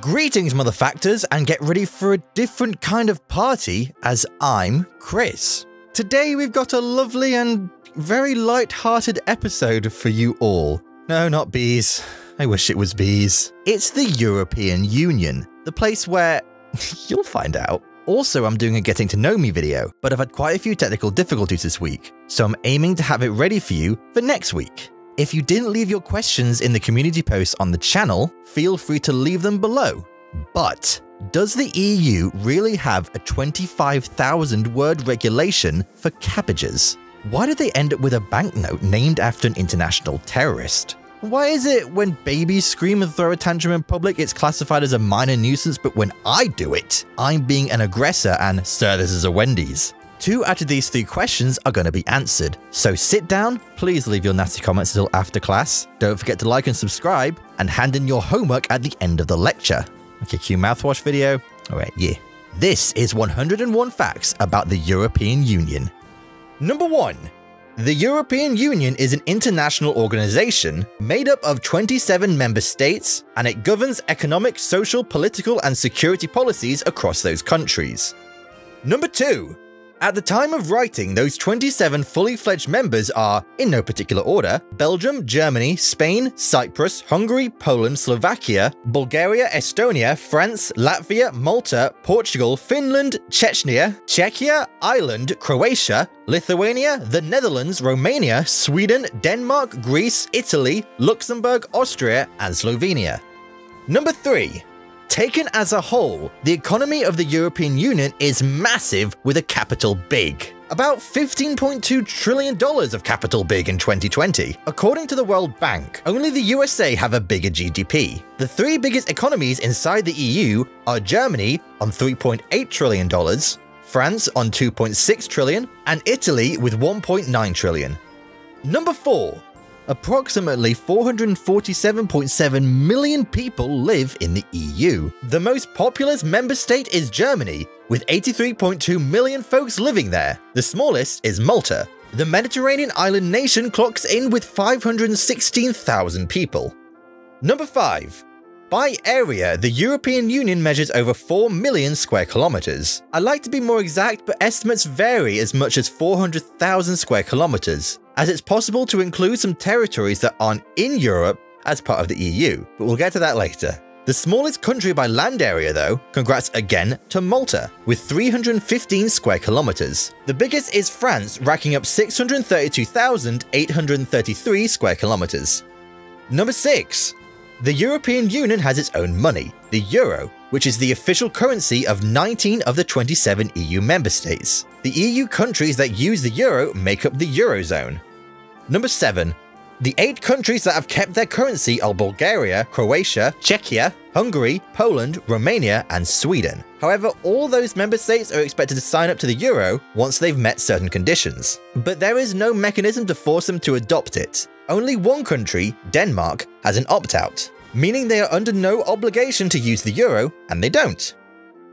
Greetings, motherfactors, and get ready for a different kind of party as I'm Chris. Today we've got a lovely and very light-hearted episode for you all. No, not bees. I wish it was bees. It's the European Union, the place where you'll find out. Also, I'm doing a getting to know me video, but I've had quite a few technical difficulties this week, so I'm aiming to have it ready for you for next week. If you didn't leave your questions in the community post on the channel, feel free to leave them below. But does the EU really have a 25,000 word regulation for cabbages? Why did they end up with a banknote named after an international terrorist? Why is it when babies scream and throw a tantrum in public, it's classified as a minor nuisance, but when I do it, I'm being an aggressor and, sir, this is a Wendy's? Two out of these three questions are going to be answered. So sit down, please leave your nasty comments until after class. Don't forget to like and subscribe, and hand in your homework at the end of the lecture. Okay, cue mouthwash video. Alright, yeah. This is 101 facts about the European Union. Number 1. The European Union is an international organization made up of 27 member states, and it governs economic, social, political, and security policies across those countries. Number 2. At the time of writing, those 27 fully fledged members are, in no particular order, Belgium, Germany, Spain, Cyprus, Hungary, Poland, Slovakia, Bulgaria, Estonia, France, Latvia, Malta, Portugal, Finland, Chechnya, Czechia, Ireland, Croatia, Lithuania, the Netherlands, Romania, Sweden, Denmark, Greece, Italy, Luxembourg, Austria, and Slovenia. Number 3. Taken as a whole, the economy of the European Union is massive with a capital big. About $15.2 trillion of capital big in 2020. According to the World Bank, only the USA have a bigger GDP. The three biggest economies inside the EU are Germany on $3.8 trillion, France on 2.6 trillion, and Italy with 1.9 trillion. Number 4. Approximately 447.7 million people live in the EU. The most populous member state is Germany, with 83.2 million folks living there. The smallest is Malta. The Mediterranean island nation clocks in with 516,000 people. Number 5. By area, the European Union measures over 4 million square kilometers. I like to be more exact, but estimates vary as much as 400,000 square kilometers, as it's possible to include some territories that aren't in Europe as part of the EU, but we'll get to that later. The smallest country by land area though, congrats again to Malta, with 315 square kilometers. The biggest is France, racking up 632,833 square kilometers. Number 6. The European Union has its own money, the euro, which is the official currency of 19 of the 27 EU member states. The EU countries that use the euro make up the eurozone. Number 7. The eight countries that have kept their currency are Bulgaria, Croatia, Czechia, Hungary, Poland, Romania, and Sweden. However, all those member states are expected to sign up to the euro once they've met certain conditions. But there is no mechanism to force them to adopt it. Only one country, Denmark, has an opt-out, meaning they are under no obligation to use the euro, and they don't.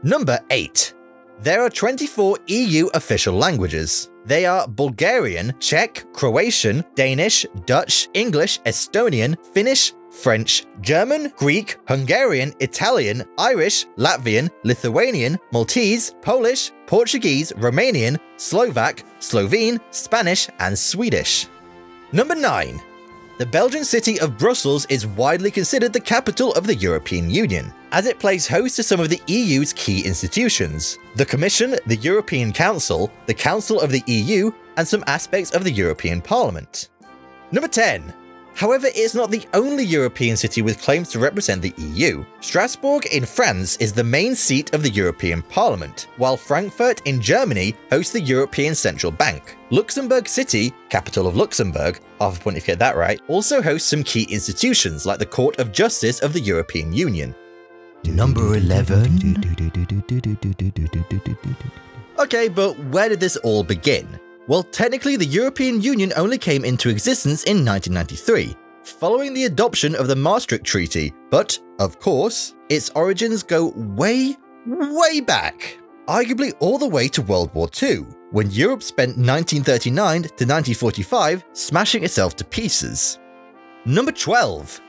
Number 8. There are 24 EU official languages. They are Bulgarian, Czech, Croatian, Danish, Dutch, English, Estonian, Finnish, French, German, Greek, Hungarian, Italian, Irish, Latvian, Lithuanian, Maltese, Polish, Portuguese, Romanian, Slovak, Slovene, Spanish, and Swedish. Number 9. The Belgian city of Brussels is widely considered the capital of the European Union, as it plays host to some of the EU's key institutions the Commission, the European Council, the Council of the EU, and some aspects of the European Parliament. Number 10. However, it's not the only European city with claims to represent the EU. Strasbourg in France is the main seat of the European Parliament, while Frankfurt in Germany hosts the European Central Bank. Luxembourg City, capital of Luxembourg, half a point if you get that right, also hosts some key institutions like the Court of Justice of the European Union. Number 11. Okay, but where did this all begin? Well, technically, the European Union only came into existence in 1993, following the adoption of the Maastricht Treaty, but, of course, its origins go way, way back. Arguably all the way to World War II, when Europe spent 1939 to 1945 smashing itself to pieces. Number 12.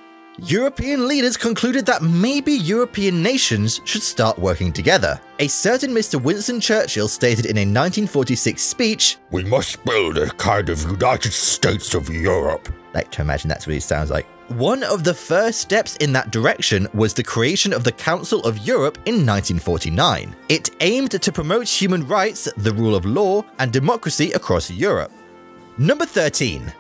European leaders concluded that maybe European nations should start working together. A certain Mr. Winston Churchill stated in a 1946 speech, We must build a kind of United States of Europe. like to imagine that's what it sounds like. One of the first steps in that direction was the creation of the Council of Europe in 1949. It aimed to promote human rights, the rule of law, and democracy across Europe. Number 13.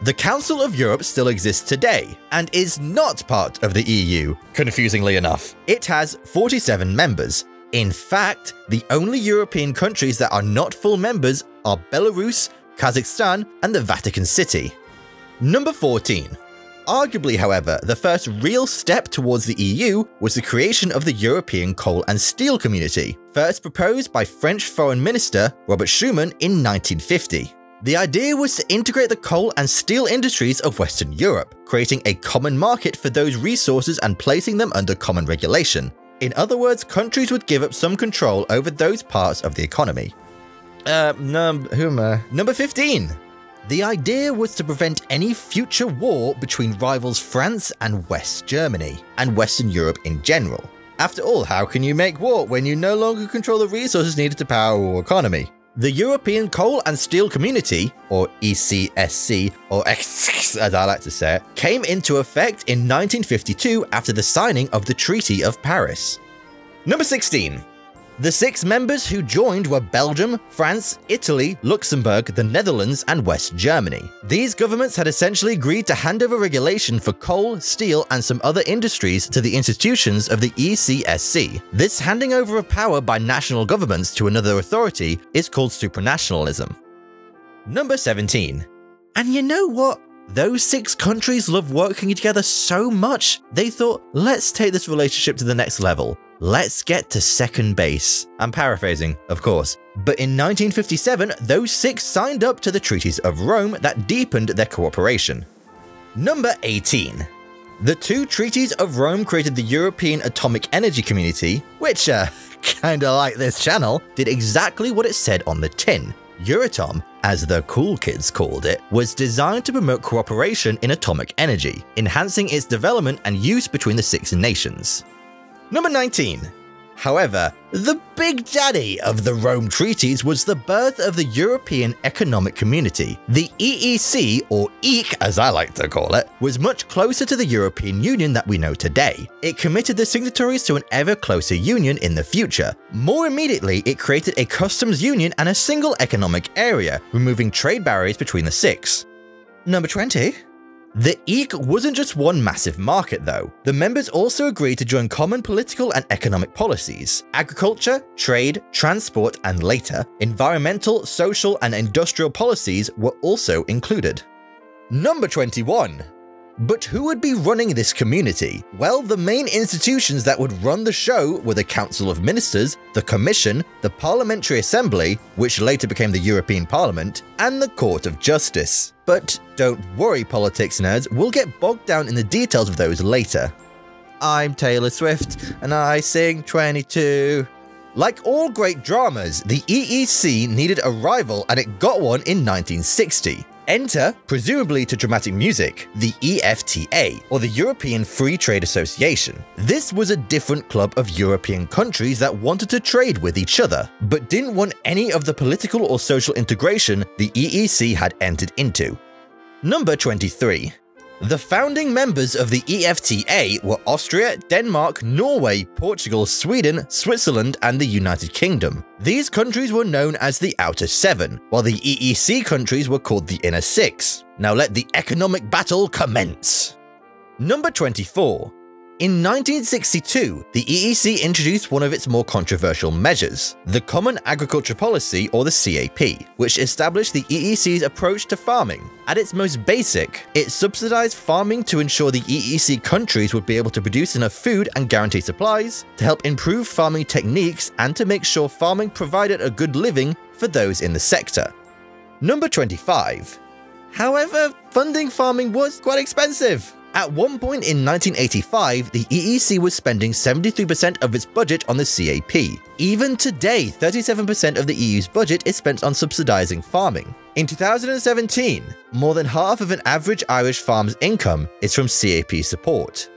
The Council of Europe still exists today and is not part of the EU, confusingly enough. It has 47 members. In fact, the only European countries that are not full members are Belarus, Kazakhstan, and the Vatican City. Number 14. Arguably, however, the first real step towards the EU was the creation of the European Coal and Steel Community, first proposed by French Foreign Minister Robert Schuman in 1950. The idea was to integrate the coal and steel industries of Western Europe, creating a common market for those resources and placing them under common regulation. In other words, countries would give up some control over those parts of the economy. Uh, num- who am I? Number 15. The idea was to prevent any future war between rivals France and West Germany, and Western Europe in general. After all, how can you make war when you no longer control the resources needed to power your economy? The European Coal and Steel Community, or ECSC, or X as I like to say it, came into effect in 1952 after the signing of the Treaty of Paris. Number 16. The six members who joined were Belgium, France, Italy, Luxembourg, the Netherlands, and West Germany. These governments had essentially agreed to hand over regulation for coal, steel, and some other industries to the institutions of the ECSC. This handing over of power by national governments to another authority is called supranationalism. Number 17. And you know what? Those six countries love working together so much, they thought, let's take this relationship to the next level. Let's get to second base. I'm paraphrasing, of course. But in 1957, those six signed up to the Treaties of Rome that deepened their cooperation. Number 18. The two Treaties of Rome created the European Atomic Energy Community, which, uh, kinda like this channel, did exactly what it said on the tin. Euratom, as the cool kids called it, was designed to promote cooperation in atomic energy, enhancing its development and use between the six nations. Number 19. However, the big daddy of the Rome Treaties was the birth of the European Economic Community. The EEC, or EEC as I like to call it, was much closer to the European Union that we know today. It committed the signatories to an ever closer union in the future. More immediately, it created a customs union and a single economic area, removing trade barriers between the six. Number 20. The EEC wasn't just one massive market though. The members also agreed to join common political and economic policies. Agriculture, trade, transport, and later, environmental, social, and industrial policies were also included. Number 21. But who would be running this community? Well, the main institutions that would run the show were the Council of Ministers, the Commission, the Parliamentary Assembly, which later became the European Parliament, and the Court of Justice. But don't worry, politics nerds, we'll get bogged down in the details of those later. I'm Taylor Swift, and I sing 22. Like all great dramas, the EEC needed a rival and it got one in 1960. Enter, presumably to dramatic music, the EFTA, or the European Free Trade Association. This was a different club of European countries that wanted to trade with each other, but didn't want any of the political or social integration the EEC had entered into. Number 23. The founding members of the EFTA were Austria, Denmark, Norway, Portugal, Sweden, Switzerland, and the United Kingdom. These countries were known as the Outer Seven, while the EEC countries were called the Inner Six. Now let the economic battle commence. Number 24. In 1962, the EEC introduced one of its more controversial measures, the Common Agriculture Policy or the CAP, which established the EEC's approach to farming. At its most basic, it subsidized farming to ensure the EEC countries would be able to produce enough food and guarantee supplies, to help improve farming techniques, and to make sure farming provided a good living for those in the sector. Number 25. However, funding farming was quite expensive. At one point in 1985, the EEC was spending 73% of its budget on the CAP. Even today, 37% of the EU's budget is spent on subsidising farming. In 2017, more than half of an average Irish farm's income is from CAP support.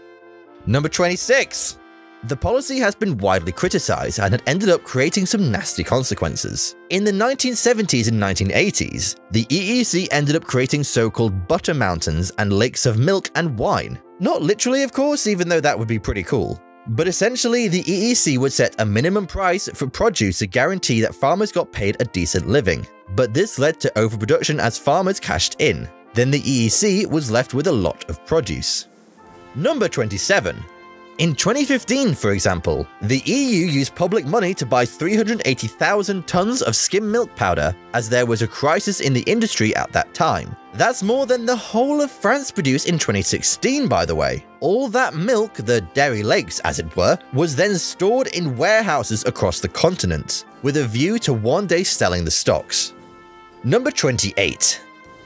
Number 26. The policy has been widely criticised and had ended up creating some nasty consequences. In the 1970s and 1980s, the EEC ended up creating so-called butter mountains and lakes of milk and wine. Not literally, of course, even though that would be pretty cool. But essentially, the EEC would set a minimum price for produce to guarantee that farmers got paid a decent living. But this led to overproduction as farmers cashed in. Then the EEC was left with a lot of produce. Number 27. In 2015, for example, the EU used public money to buy 380,000 tons of skim milk powder as there was a crisis in the industry at that time. That's more than the whole of France produced in 2016, by the way. All that milk, the dairy lakes as it were, was then stored in warehouses across the continent, with a view to one day selling the stocks. Number 28.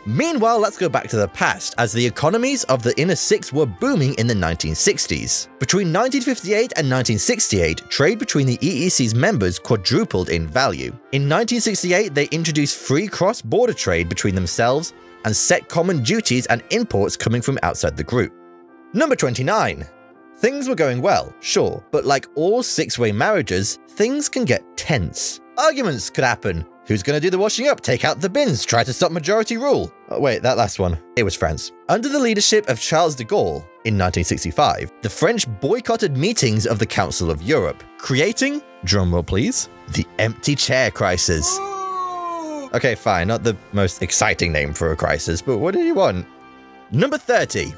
Meanwhile, let's go back to the past, as the economies of the inner six were booming in the 1960s. Between 1958 and 1968, trade between the EEC's members quadrupled in value. In 1968, they introduced free cross-border trade between themselves and set common duties and imports coming from outside the group. Number 29. Things were going well, sure, but like all six-way marriages, things can get tense. Arguments could happen, Who's going to do the washing up? Take out the bins, try to stop majority rule. Oh, wait, that last one. It was France. Under the leadership of Charles de Gaulle in 1965, the French boycotted meetings of the Council of Europe, creating, drumroll please, the empty chair crisis. Okay, fine, not the most exciting name for a crisis, but what did you want? Number 30.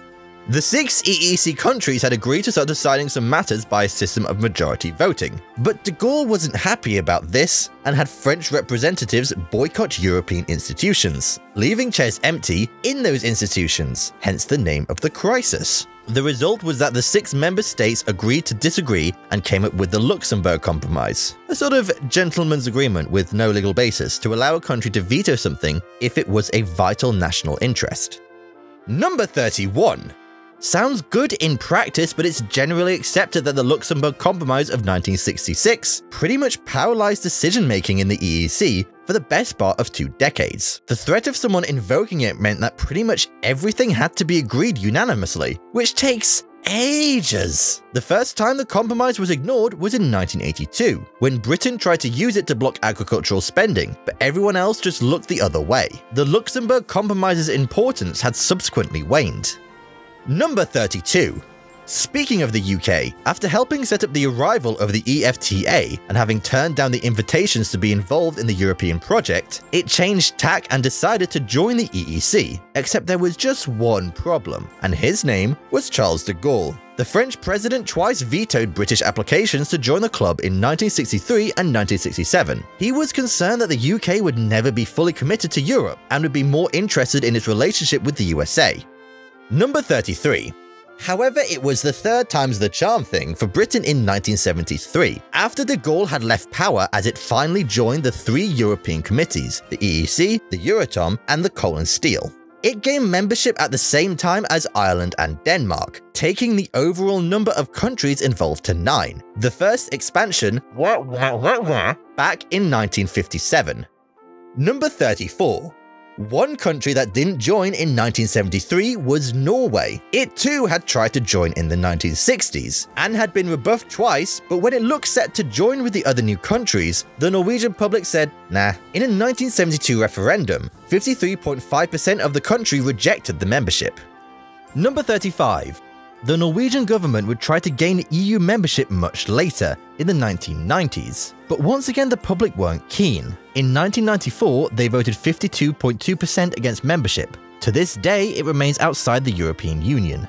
The six EEC countries had agreed to start deciding some matters by a system of majority voting, but de Gaulle wasn't happy about this and had French representatives boycott European institutions, leaving chairs empty in those institutions, hence the name of the crisis. The result was that the six member states agreed to disagree and came up with the Luxembourg Compromise, a sort of gentleman's agreement with no legal basis to allow a country to veto something if it was a vital national interest. Number 31. Sounds good in practice, but it's generally accepted that the Luxembourg Compromise of 1966 pretty much paralyzed decision making in the EEC for the best part of two decades. The threat of someone invoking it meant that pretty much everything had to be agreed unanimously, which takes ages. The first time the compromise was ignored was in 1982, when Britain tried to use it to block agricultural spending, but everyone else just looked the other way. The Luxembourg Compromise's importance had subsequently waned. Number 32. Speaking of the UK, after helping set up the arrival of the EFTA and having turned down the invitations to be involved in the European project, it changed tack and decided to join the EEC, except there was just one problem, and his name was Charles de Gaulle. The French president twice vetoed British applications to join the club in 1963 and 1967. He was concerned that the UK would never be fully committed to Europe and would be more interested in its relationship with the USA. Number 33. However, it was the third time's the charm thing for Britain in 1973, after de Gaulle had left power as it finally joined the three European committees, the EEC, the Euratom, and the Coal and Steel. It gained membership at the same time as Ireland and Denmark, taking the overall number of countries involved to nine, the first expansion back in 1957. Number 34. One country that didn't join in 1973 was Norway. It too had tried to join in the 1960s and had been rebuffed twice, but when it looked set to join with the other new countries, the Norwegian public said, nah. In a 1972 referendum, 53.5% of the country rejected the membership. Number 35. The Norwegian government would try to gain EU membership much later, in the 1990s. But once again, the public weren't keen. In 1994, they voted 52.2% against membership. To this day, it remains outside the European Union.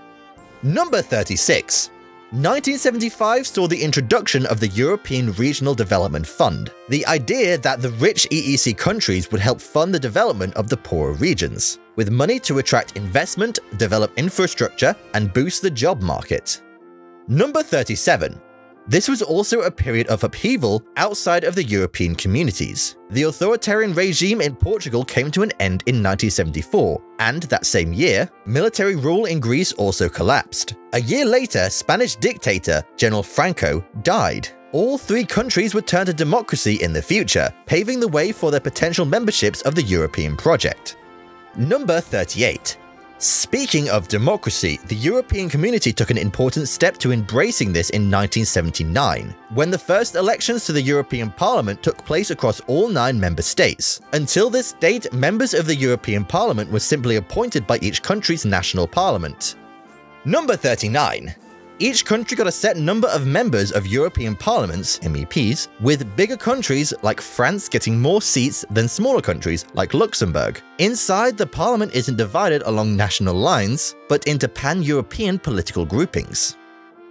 Number 36. 1975 saw the introduction of the European Regional Development Fund, the idea that the rich EEC countries would help fund the development of the poorer regions, with money to attract investment, develop infrastructure, and boost the job market. Number 37. This was also a period of upheaval outside of the European communities. The authoritarian regime in Portugal came to an end in 1974, and that same year, military rule in Greece also collapsed. A year later, Spanish dictator General Franco died. All three countries would turn to democracy in the future, paving the way for their potential memberships of the European project. Number 38. Speaking of democracy, the European community took an important step to embracing this in 1979, when the first elections to the European Parliament took place across all nine member states. Until this date, members of the European Parliament were simply appointed by each country's national parliament. Number 39. Each country got a set number of members of European parliaments, MEPs, with bigger countries like France getting more seats than smaller countries like Luxembourg. Inside, the parliament isn't divided along national lines, but into pan-European political groupings.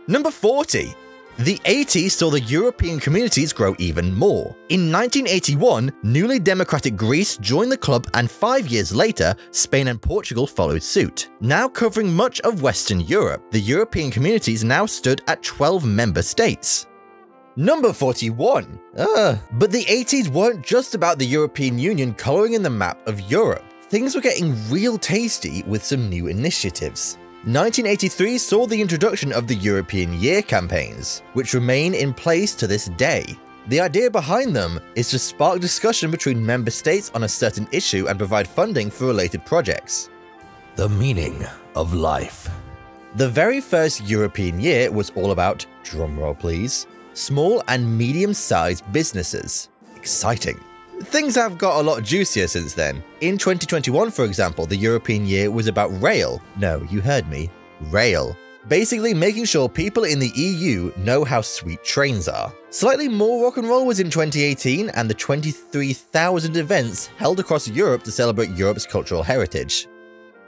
Number 40. The 80s saw the European communities grow even more. In 1981, newly democratic Greece joined the club and five years later, Spain and Portugal followed suit. Now covering much of Western Europe, the European communities now stood at 12 member states. Number 41. Ugh. But the 80s weren't just about the European Union colouring in the map of Europe. Things were getting real tasty with some new initiatives. 1983 saw the introduction of the European Year campaigns, which remain in place to this day. The idea behind them is to spark discussion between member states on a certain issue and provide funding for related projects. The meaning of life. The very first European year was all about, drumroll please, small and medium-sized businesses. Exciting. Things have got a lot juicier since then. In 2021, for example, the European year was about rail. No, you heard me. Rail. Basically making sure people in the EU know how sweet trains are. Slightly more rock and roll was in 2018 and the 23,000 events held across Europe to celebrate Europe's cultural heritage.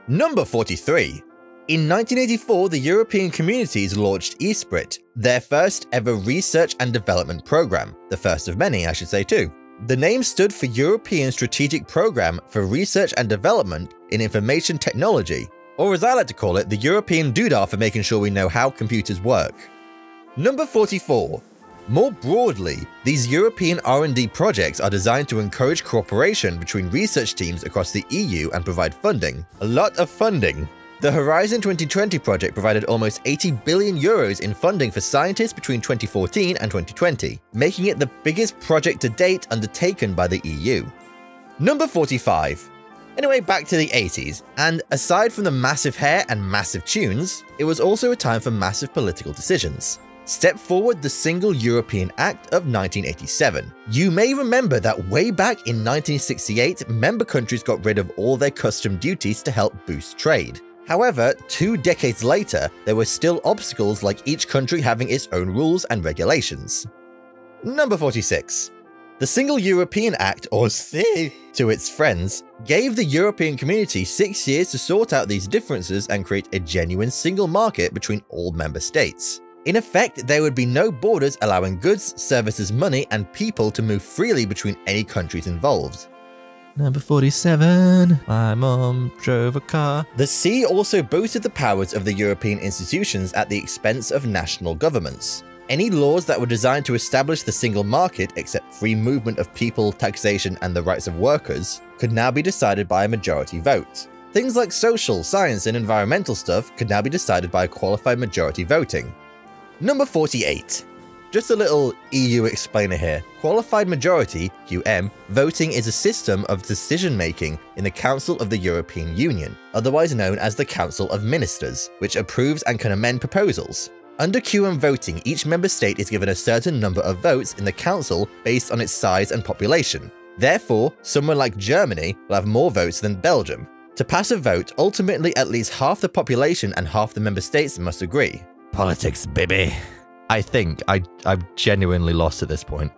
Number 43. In 1984, the European communities launched ESPRIT, their first ever research and development program, the first of many, I should say too. The name stood for European Strategic Programme for Research and Development in Information Technology, or as I like to call it, the European Doodah for making sure we know how computers work. Number 44. More broadly, these European R&D projects are designed to encourage cooperation between research teams across the EU and provide funding. A lot of funding. The Horizon 2020 project provided almost 80 billion euros in funding for scientists between 2014 and 2020, making it the biggest project to date undertaken by the EU. Number 45. Anyway, back to the 80s, and aside from the massive hair and massive tunes, it was also a time for massive political decisions. Step forward the Single European Act of 1987. You may remember that way back in 1968, member countries got rid of all their custom duties to help boost trade. However, two decades later, there were still obstacles like each country having its own rules and regulations. Number 46. The Single European Act, or SE, to its friends, gave the European community six years to sort out these differences and create a genuine single market between all member states. In effect, there would be no borders allowing goods, services, money, and people to move freely between any countries involved. Number 47. My mom drove a car. The SE also boosted the powers of the European institutions at the expense of national governments. Any laws that were designed to establish the single market, except free movement of people, taxation, and the rights of workers, could now be decided by a majority vote. Things like social, science, and environmental stuff could now be decided by a qualified majority voting. Number 48. Just a little EU explainer here. Qualified majority, QM, voting is a system of decision making in the Council of the European Union, otherwise known as the Council of Ministers, which approves and can amend proposals. Under QM voting, each member state is given a certain number of votes in the Council based on its size and population. Therefore, somewhere like Germany will have more votes than Belgium. To pass a vote, ultimately at least half the population and half the member states must agree. Politics, baby. I think I, I'm genuinely lost at this point.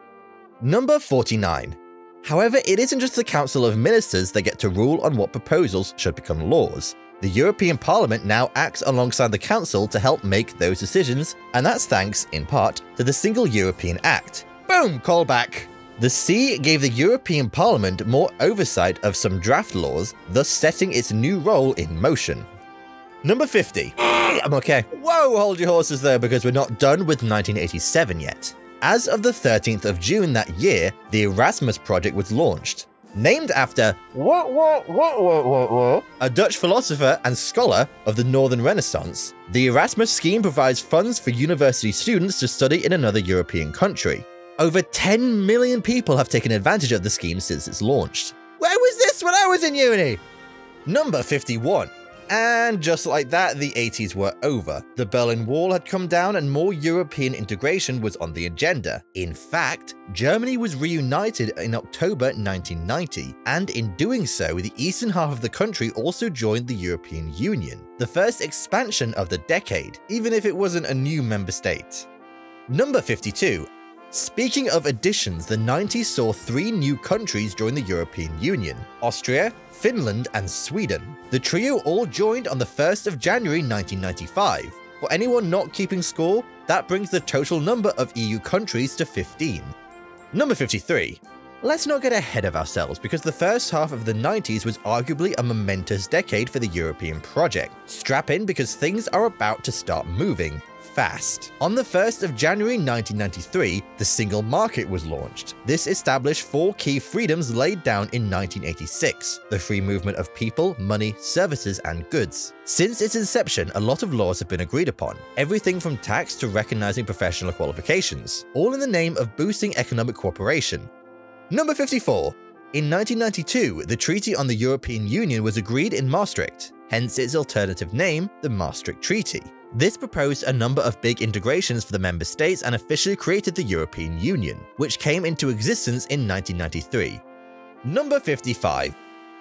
Number 49. However, it isn't just the Council of Ministers that get to rule on what proposals should become laws. The European Parliament now acts alongside the Council to help make those decisions, and that's thanks, in part, to the Single European Act. Boom, callback! The SE gave the European Parliament more oversight of some draft laws, thus setting its new role in motion. Number 50. I'm okay. Whoa, hold your horses there because we're not done with 1987 yet. As of the 13th of June that year, the Erasmus Project was launched. Named after what, what, what, what, what, what, a Dutch philosopher and scholar of the Northern Renaissance, the Erasmus scheme provides funds for university students to study in another European country. Over 10 million people have taken advantage of the scheme since its launched. Where was this when I was in uni? Number 51. And just like that, the 80s were over. The Berlin Wall had come down and more European integration was on the agenda. In fact, Germany was reunited in October 1990, and in doing so, the eastern half of the country also joined the European Union, the first expansion of the decade, even if it wasn't a new member state. Number 52. Speaking of additions, the 90s saw three new countries join the European Union Austria, Finland, and Sweden. The trio all joined on the 1st of January 1995. For anyone not keeping score, that brings the total number of EU countries to 15. Number 53. Let's not get ahead of ourselves because the first half of the 90s was arguably a momentous decade for the European project. Strap in because things are about to start moving fast. On the 1st of January 1993, the single market was launched. This established four key freedoms laid down in 1986 the free movement of people, money, services, and goods. Since its inception, a lot of laws have been agreed upon, everything from tax to recognizing professional qualifications, all in the name of boosting economic cooperation. Number 54. In 1992, the Treaty on the European Union was agreed in Maastricht, hence its alternative name, the Maastricht Treaty. This proposed a number of big integrations for the member states and officially created the European Union, which came into existence in 1993. Number 55.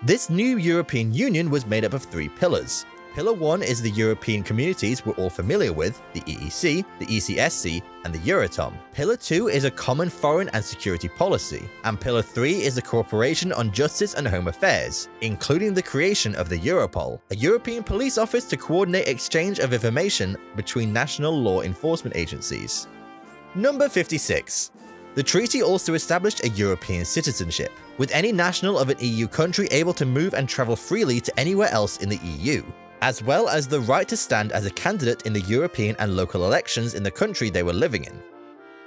This new European Union was made up of three pillars. Pillar 1 is the European communities we're all familiar with, the EEC, the ECSC, and the Euratom. Pillar 2 is a common foreign and security policy, and Pillar 3 is the cooperation on justice and home affairs, including the creation of the Europol, a European police office to coordinate exchange of information between national law enforcement agencies. Number 56. The treaty also established a European citizenship, with any national of an EU country able to move and travel freely to anywhere else in the EU as well as the right to stand as a candidate in the European and local elections in the country they were living in.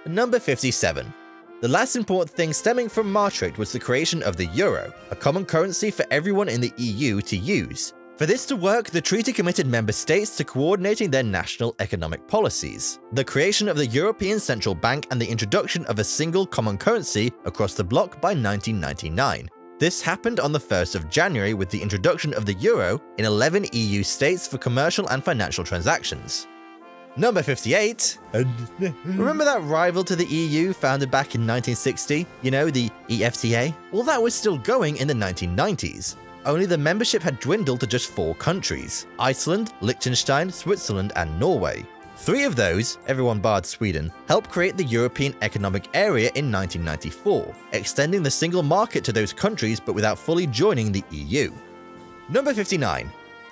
Number 57. The last important thing stemming from Maastricht was the creation of the euro, a common currency for everyone in the EU to use. For this to work, the treaty committed member states to coordinating their national economic policies, the creation of the European Central Bank and the introduction of a single common currency across the bloc by 1999, this happened on the 1st of January with the introduction of the euro in 11 EU states for commercial and financial transactions. Number 58. Remember that rival to the EU founded back in 1960? You know, the EFTA? Well, that was still going in the 1990s. Only the membership had dwindled to just four countries Iceland, Liechtenstein, Switzerland, and Norway. Three of those, everyone barred Sweden, helped create the European Economic Area in 1994, extending the single market to those countries but without fully joining the EU. Number 59.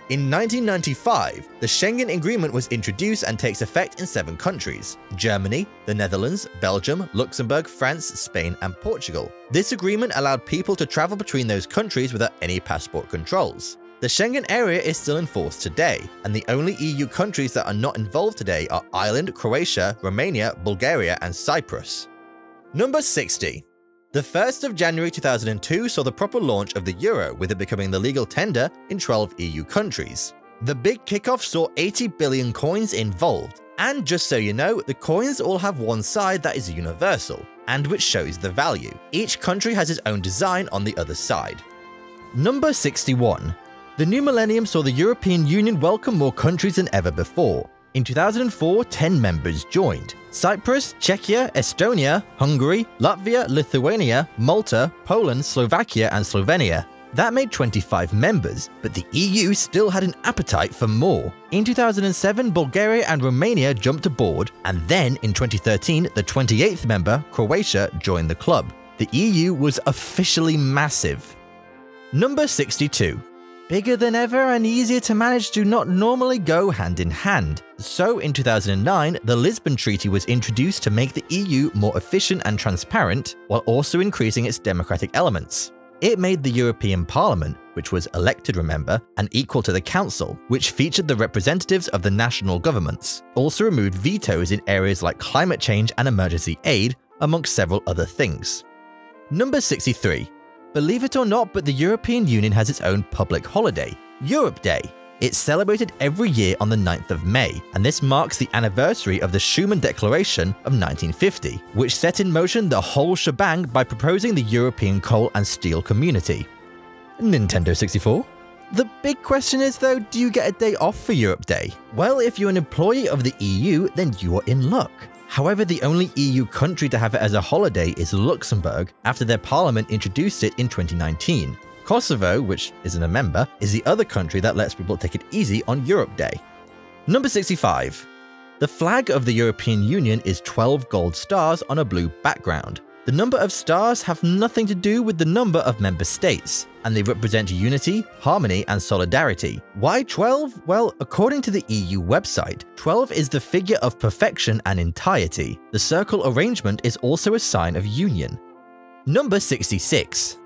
In 1995, the Schengen Agreement was introduced and takes effect in seven countries Germany, the Netherlands, Belgium, Luxembourg, France, Spain, and Portugal. This agreement allowed people to travel between those countries without any passport controls. The Schengen area is still in force today, and the only EU countries that are not involved today are Ireland, Croatia, Romania, Bulgaria, and Cyprus. Number 60. The 1st of January 2002 saw the proper launch of the euro, with it becoming the legal tender in 12 EU countries. The big kickoff saw 80 billion coins involved, and just so you know, the coins all have one side that is universal, and which shows the value. Each country has its own design on the other side. Number 61. The new millennium saw the European Union welcome more countries than ever before. In 2004, 10 members joined Cyprus, Czechia, Estonia, Hungary, Latvia, Lithuania, Malta, Poland, Slovakia, and Slovenia. That made 25 members, but the EU still had an appetite for more. In 2007, Bulgaria and Romania jumped aboard, and then in 2013, the 28th member, Croatia, joined the club. The EU was officially massive. Number 62 bigger than ever and easier to manage do not normally go hand in hand. So in 2009, the Lisbon Treaty was introduced to make the EU more efficient and transparent, while also increasing its democratic elements. It made the European Parliament, which was elected, remember, and equal to the Council, which featured the representatives of the national governments. Also removed vetoes in areas like climate change and emergency aid, amongst several other things. Number 63. Believe it or not, but the European Union has its own public holiday, Europe Day. It's celebrated every year on the 9th of May, and this marks the anniversary of the Schuman Declaration of 1950, which set in motion the whole shebang by proposing the European coal and steel community. Nintendo 64? The big question is though, do you get a day off for Europe Day? Well, if you're an employee of the EU, then you're in luck. However, the only EU country to have it as a holiday is Luxembourg after their parliament introduced it in 2019. Kosovo, which isn't a member, is the other country that lets people take it easy on Europe Day. Number 65. The flag of the European Union is 12 gold stars on a blue background. The number of stars have nothing to do with the number of member states, and they represent unity, harmony, and solidarity. Why 12? Well, according to the EU website, 12 is the figure of perfection and entirety. The circle arrangement is also a sign of union. Number 66.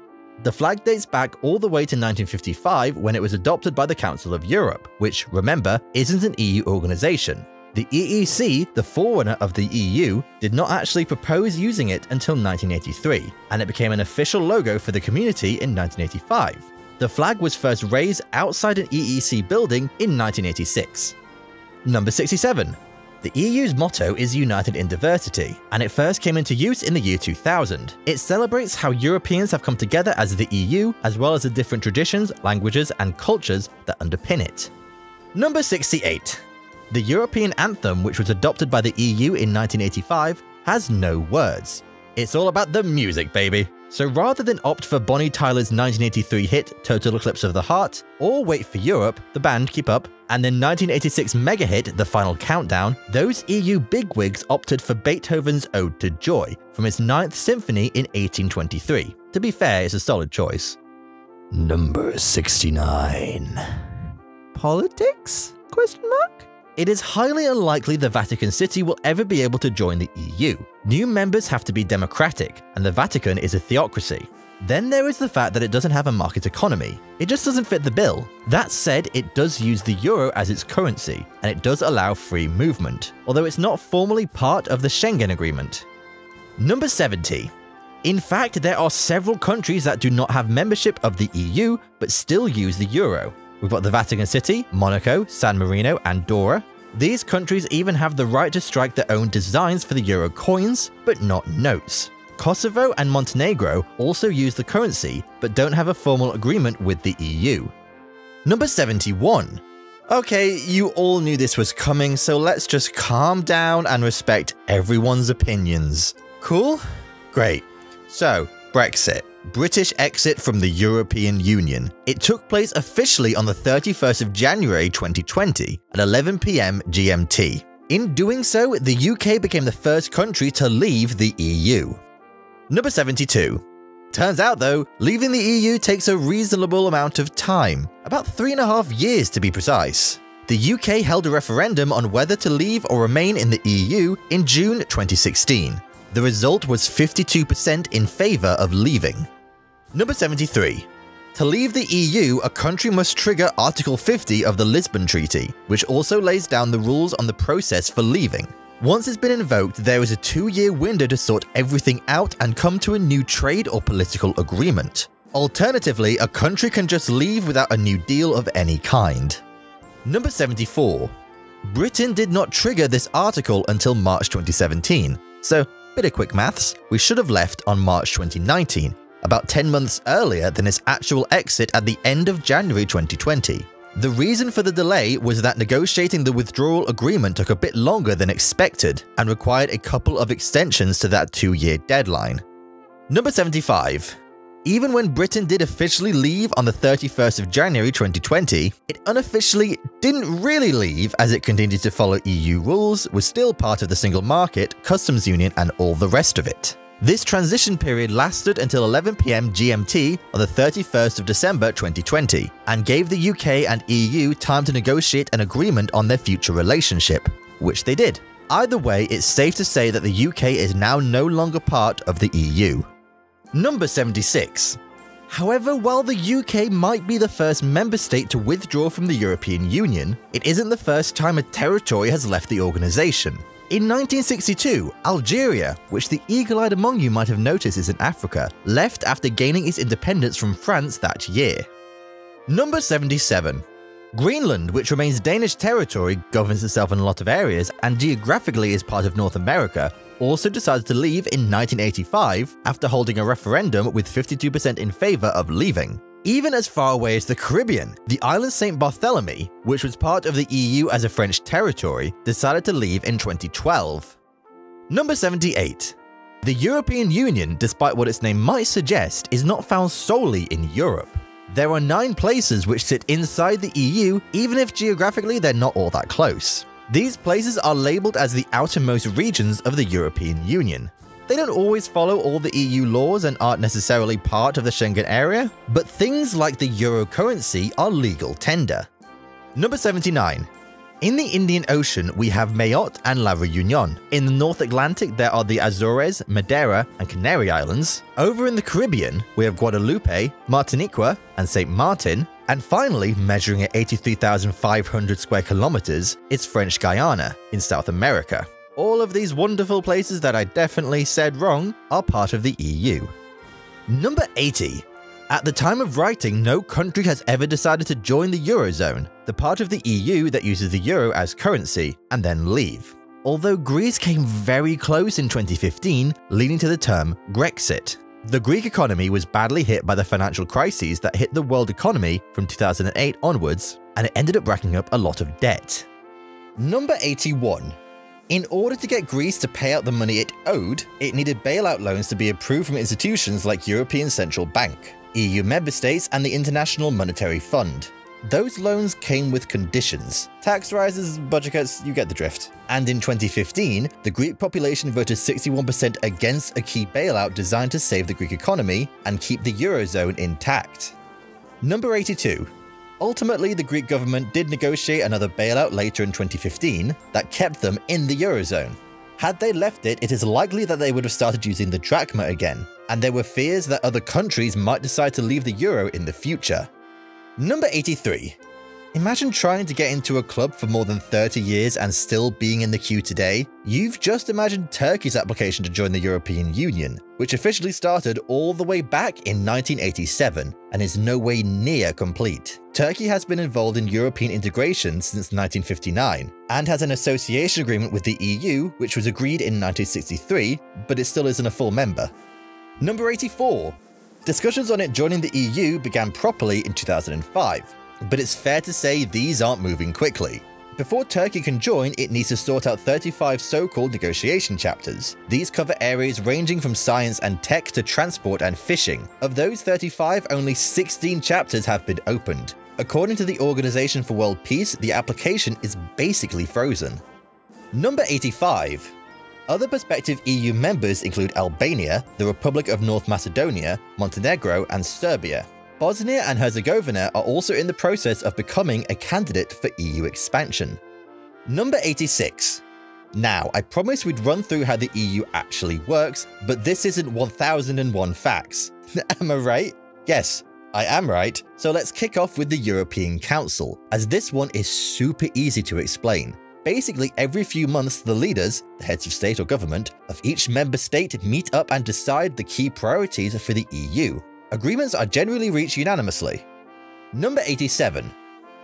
The flag dates back all the way to 1955 when it was adopted by the Council of Europe, which, remember, isn't an EU organisation. The EEC, the forerunner of the EU, did not actually propose using it until 1983, and it became an official logo for the community in 1985. The flag was first raised outside an EEC building in 1986. Number 67. The EU's motto is United in Diversity, and it first came into use in the year 2000. It celebrates how Europeans have come together as the EU, as well as the different traditions, languages, and cultures that underpin it. Number 68. The European anthem, which was adopted by the EU in 1985, has no words. It's all about the music, baby. So rather than opt for Bonnie Tyler's 1983 hit Total Eclipse of the Heart, or wait for Europe, the band Keep Up, and then 1986 mega hit The Final Countdown, those EU bigwigs opted for Beethoven's Ode to Joy from his Ninth Symphony in 1823. To be fair, it's a solid choice. Number 69. Politics? Question mark? It is highly unlikely the Vatican City will ever be able to join the EU. New members have to be democratic, and the Vatican is a theocracy. Then there is the fact that it doesn't have a market economy. It just doesn't fit the bill. That said, it does use the euro as its currency, and it does allow free movement, although it's not formally part of the Schengen Agreement. Number 70. In fact, there are several countries that do not have membership of the EU but still use the euro. We've got the Vatican City, Monaco, San Marino, and Andorra. These countries even have the right to strike their own designs for the euro coins, but not notes. Kosovo and Montenegro also use the currency, but don't have a formal agreement with the EU. Number 71. Okay, you all knew this was coming, so let's just calm down and respect everyone's opinions. Cool? Great. So, Brexit. British exit from the European Union. It took place officially on the 31st of January 2020 at 11pm GMT. In doing so, the UK became the first country to leave the EU. Number 72. Turns out though, leaving the EU takes a reasonable amount of time, about three and a half years to be precise. The UK held a referendum on whether to leave or remain in the EU in June 2016. The result was 52% in favour of leaving. Number 73. To leave the EU, a country must trigger Article 50 of the Lisbon Treaty, which also lays down the rules on the process for leaving. Once it's been invoked, there is a two-year window to sort everything out and come to a new trade or political agreement. Alternatively, a country can just leave without a new deal of any kind. Number 74. Britain did not trigger this article until March 2017, so bit of quick maths, we should have left on March 2019, about 10 months earlier than its actual exit at the end of January 2020. The reason for the delay was that negotiating the withdrawal agreement took a bit longer than expected and required a couple of extensions to that two-year deadline. Number 75. Even when Britain did officially leave on the 31st of January 2020, it unofficially didn't really leave as it continued to follow EU rules, was still part of the single market, customs union, and all the rest of it. This transition period lasted until 11pm GMT on the 31st of December 2020 and gave the UK and EU time to negotiate an agreement on their future relationship, which they did. Either way, it's safe to say that the UK is now no longer part of the EU. Number 76. However, while the UK might be the first member state to withdraw from the European Union, it isn't the first time a territory has left the organisation. In 1962, Algeria, which the eagle eyed among you might have noticed is in Africa, left after gaining its independence from France that year. Number 77. Greenland, which remains Danish territory, governs itself in a lot of areas, and geographically is part of North America, also decided to leave in 1985 after holding a referendum with 52% in favour of leaving. Even as far away as the Caribbean, the island St. Barthélemy, which was part of the EU as a French territory, decided to leave in 2012. Number 78. The European Union, despite what its name might suggest, is not found solely in Europe. There are nine places which sit inside the EU, even if geographically they're not all that close. These places are labelled as the outermost regions of the European Union. They don't always follow all the EU laws and aren't necessarily part of the Schengen area, but things like the euro currency are legal tender. Number 79. In the Indian Ocean, we have Mayotte and La Réunion. In the North Atlantic, there are the Azores, Madeira, and Canary Islands. Over in the Caribbean, we have Guadeloupe, Martinique, and St. Martin. And finally, measuring at 83,500 square kilometers, is French Guiana in South America. All of these wonderful places that I definitely said wrong are part of the EU. Number 80. At the time of writing, no country has ever decided to join the Eurozone, the part of the EU that uses the euro as currency, and then leave. Although Greece came very close in 2015, leading to the term Grexit. The Greek economy was badly hit by the financial crises that hit the world economy from 2008 onwards, and it ended up racking up a lot of debt. Number 81. In order to get Greece to pay out the money it owed, it needed bailout loans to be approved from institutions like European Central Bank, EU member states, and the International Monetary Fund. Those loans came with conditions. Tax rises, budget cuts, you get the drift. And in 2015, the Greek population voted 61% against a key bailout designed to save the Greek economy and keep the Eurozone intact. Number 82. Ultimately, the Greek government did negotiate another bailout later in 2015 that kept them in the Eurozone. Had they left it, it is likely that they would have started using the drachma again, and there were fears that other countries might decide to leave the euro in the future. Number 83. Imagine trying to get into a club for more than 30 years and still being in the queue today. You've just imagined Turkey's application to join the European Union, which officially started all the way back in 1987 and is no way near complete. Turkey has been involved in European integration since 1959 and has an association agreement with the EU, which was agreed in 1963, but it still isn't a full member. Number 84. Discussions on it joining the EU began properly in 2005 but it's fair to say these aren't moving quickly. Before Turkey can join, it needs to sort out 35 so-called negotiation chapters. These cover areas ranging from science and tech to transport and fishing. Of those 35, only 16 chapters have been opened. According to the Organization for World Peace, the application is basically frozen. Number 85. Other prospective EU members include Albania, the Republic of North Macedonia, Montenegro, and Serbia. Bosnia and Herzegovina are also in the process of becoming a candidate for EU expansion. Number 86. Now, I promised we'd run through how the EU actually works, but this isn't 1001 facts. am I right? Yes, I am right. So let's kick off with the European Council, as this one is super easy to explain. Basically, every few months, the leaders, the heads of state or government, of each member state meet up and decide the key priorities for the EU. Agreements are generally reached unanimously. Number 87.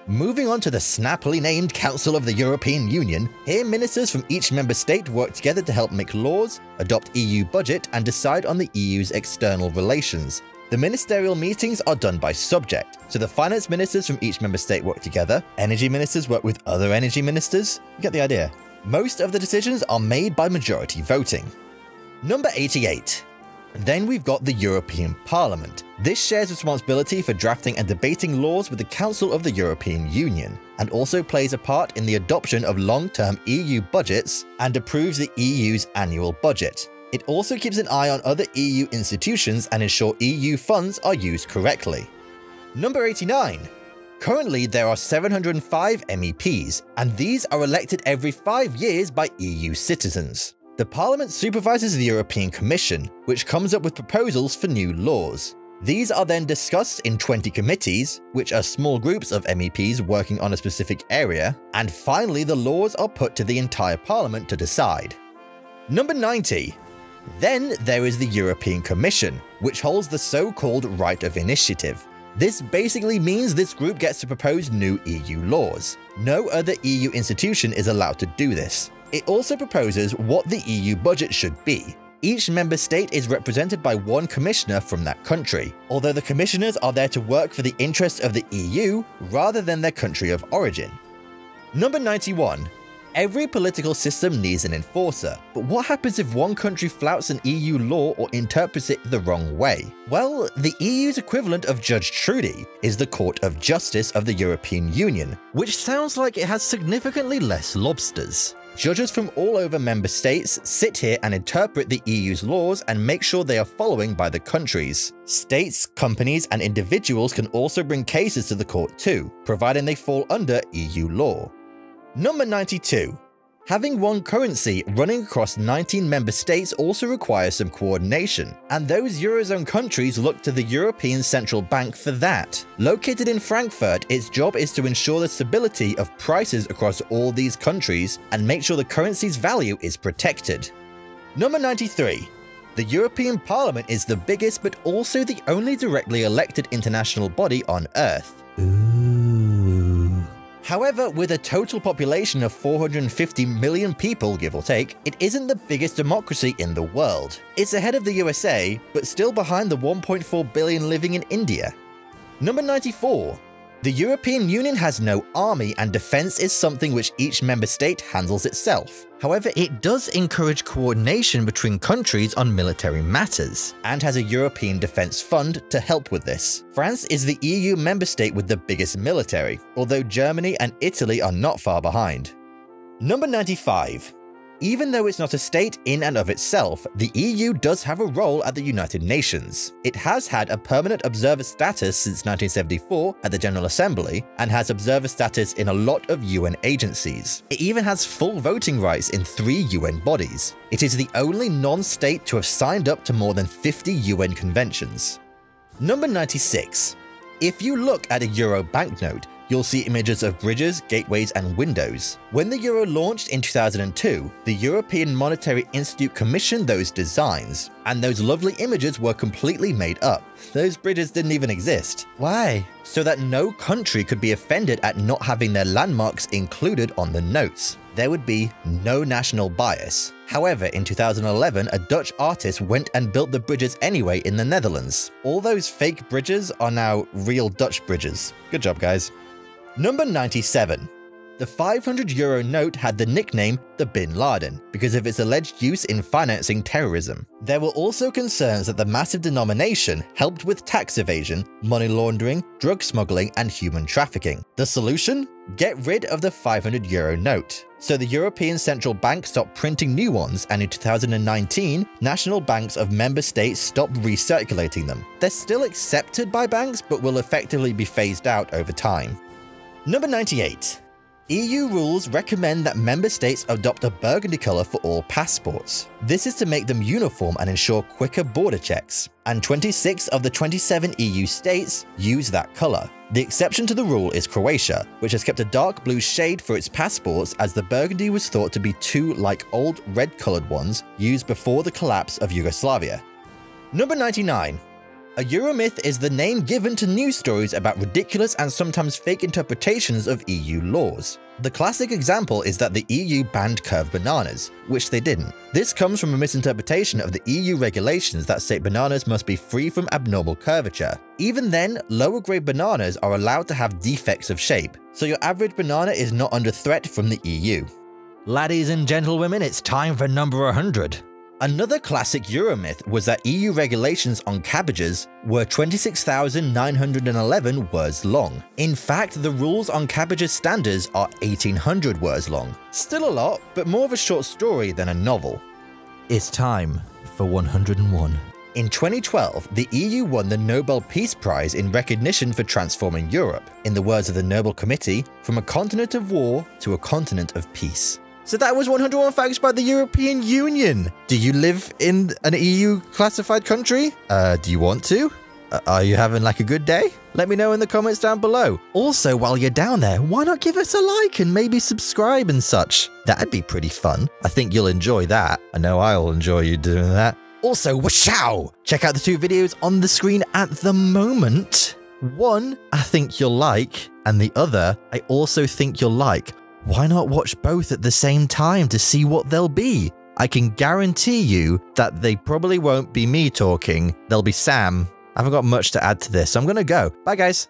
Moving on to the snappily named Council of the European Union, here ministers from each member state work together to help make laws, adopt EU budget, and decide on the EU's external relations. The ministerial meetings are done by subject, so the finance ministers from each member state work together, energy ministers work with other energy ministers, you get the idea. Most of the decisions are made by majority voting. Number 88. Then we've got the European Parliament. This shares responsibility for drafting and debating laws with the Council of the European Union, and also plays a part in the adoption of long-term EU budgets and approves the EU's annual budget. It also keeps an eye on other EU institutions and ensure EU funds are used correctly. Number 89. Currently, there are 705 MEPs, and these are elected every five years by EU citizens. The Parliament supervises the European Commission, which comes up with proposals for new laws. These are then discussed in 20 committees, which are small groups of MEPs working on a specific area, and finally the laws are put to the entire parliament to decide. Number 90. Then there is the European Commission, which holds the so-called right of initiative. This basically means this group gets to propose new EU laws. No other EU institution is allowed to do this. It also proposes what the EU budget should be, each member state is represented by one commissioner from that country, although the commissioners are there to work for the interests of the EU rather than their country of origin. Number 91. Every political system needs an enforcer, but what happens if one country flouts an EU law or interprets it the wrong way? Well, the EU's equivalent of Judge Trudy is the Court of Justice of the European Union, which sounds like it has significantly less lobsters. Judges from all over member states sit here and interpret the EU's laws and make sure they are following by the countries. States, companies, and individuals can also bring cases to the court too, providing they fall under EU law. Number 92. Having one currency running across 19 member states also requires some coordination, and those Eurozone countries look to the European Central Bank for that. Located in Frankfurt, its job is to ensure the stability of prices across all these countries and make sure the currency's value is protected. Number 93. The European Parliament is the biggest but also the only directly elected international body on Earth. However, with a total population of 450 million people, give or take, it isn't the biggest democracy in the world. It's ahead of the USA, but still behind the 1.4 billion living in India. Number 94. The European Union has no army and defence is something which each member state handles itself. However, it does encourage coordination between countries on military matters, and has a European Defence Fund to help with this. France is the EU member state with the biggest military, although Germany and Italy are not far behind. Number 95. Even though it's not a state in and of itself, the EU does have a role at the United Nations. It has had a permanent observer status since 1974 at the General Assembly, and has observer status in a lot of UN agencies. It even has full voting rights in three UN bodies. It is the only non-state to have signed up to more than 50 UN conventions. Number 96. If you look at a euro banknote, you'll see images of bridges, gateways, and windows. When the euro launched in 2002, the European Monetary Institute commissioned those designs, and those lovely images were completely made up. Those bridges didn't even exist. Why? So that no country could be offended at not having their landmarks included on the notes. There would be no national bias. However, in 2011, a Dutch artist went and built the bridges anyway in the Netherlands. All those fake bridges are now real Dutch bridges. Good job, guys. Number 97. The 500 euro note had the nickname the Bin Laden because of its alleged use in financing terrorism. There were also concerns that the massive denomination helped with tax evasion, money laundering, drug smuggling, and human trafficking. The solution? Get rid of the 500 euro note. So the European Central Bank stopped printing new ones and in 2019, national banks of member states stopped recirculating them. They're still accepted by banks but will effectively be phased out over time. Number 98. EU rules recommend that member states adopt a burgundy colour for all passports. This is to make them uniform and ensure quicker border checks, and 26 of the 27 EU states use that colour. The exception to the rule is Croatia, which has kept a dark blue shade for its passports as the burgundy was thought to be too like old red coloured ones used before the collapse of Yugoslavia. Number 99. A Euromyth is the name given to news stories about ridiculous and sometimes fake interpretations of EU laws. The classic example is that the EU banned curved bananas, which they didn't. This comes from a misinterpretation of the EU regulations that say bananas must be free from abnormal curvature. Even then, lower grade bananas are allowed to have defects of shape, so your average banana is not under threat from the EU. Laddies and gentlewomen, it's time for number 100. Another classic Euromyth was that EU regulations on cabbages were 26,911 words long. In fact, the rules on cabbages standards are 1800 words long. Still a lot, but more of a short story than a novel. It's time for 101. In 2012, the EU won the Nobel Peace Prize in recognition for transforming Europe, in the words of the Nobel Committee, from a continent of war to a continent of peace. So that was 101 facts by the European Union. Do you live in an EU classified country? Uh, do you want to? Uh, Are you having like a good day? Let me know in the comments down below. Also, while you're down there, why not give us a like and maybe subscribe and such? That'd be pretty fun. I think you'll enjoy that. I know I'll enjoy you doing that. Also, washow! Check out the two videos on the screen at the moment. One, I think you'll like, and the other, I also think you'll like. Why not watch both at the same time to see what they'll be? I can guarantee you that they probably won't be me talking, they'll be Sam. I haven't got much to add to this, so I'm gonna go. Bye, guys.